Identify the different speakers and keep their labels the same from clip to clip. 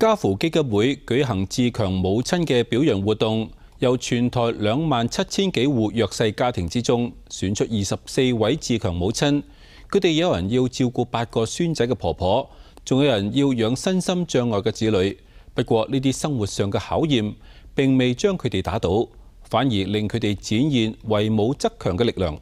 Speaker 1: 家扶基金會舉行自強母親嘅表扬活動，由全台兩萬七千幾戶弱勢家庭之中選出二十四位自強母親。佢哋有人要照顧八個孫仔嘅婆婆，仲有人要養身心障礙嘅子女。不過呢啲生活上嘅考驗並未將佢哋打倒，反而令佢哋展現為母則強嘅力量。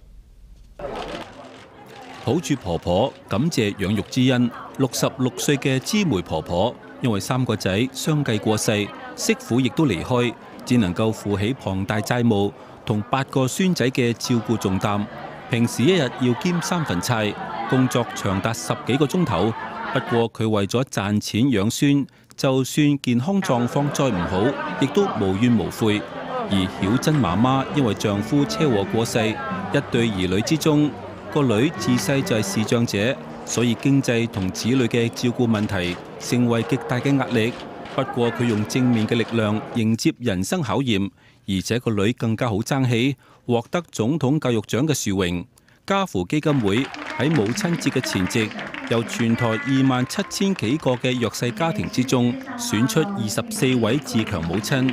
Speaker 1: 抱住婆婆感謝養育之恩，六十六歲嘅芝梅婆婆。因為三個仔相繼過世，媳婦亦都離開，只能夠負起龐大債務同八個孫仔嘅照顧重擔。平時一日要兼三份差，工作長達十幾個鐘頭。不過佢為咗賺錢養孫，就算健康狀況再唔好，亦都無怨無悔。而曉珍媽媽因為丈夫車禍過世，一對兒女之中，個女自細就係視障者。所以經濟同子女嘅照顧問題成為極大嘅壓力。不過佢用正面嘅力量迎接人生考驗，而且個女更加好爭氣，獲得總統教育獎嘅殊榮。家扶基金會喺母親節嘅前夕，由全台二萬七千幾個嘅弱勢家庭之中選出二十四位自強母親，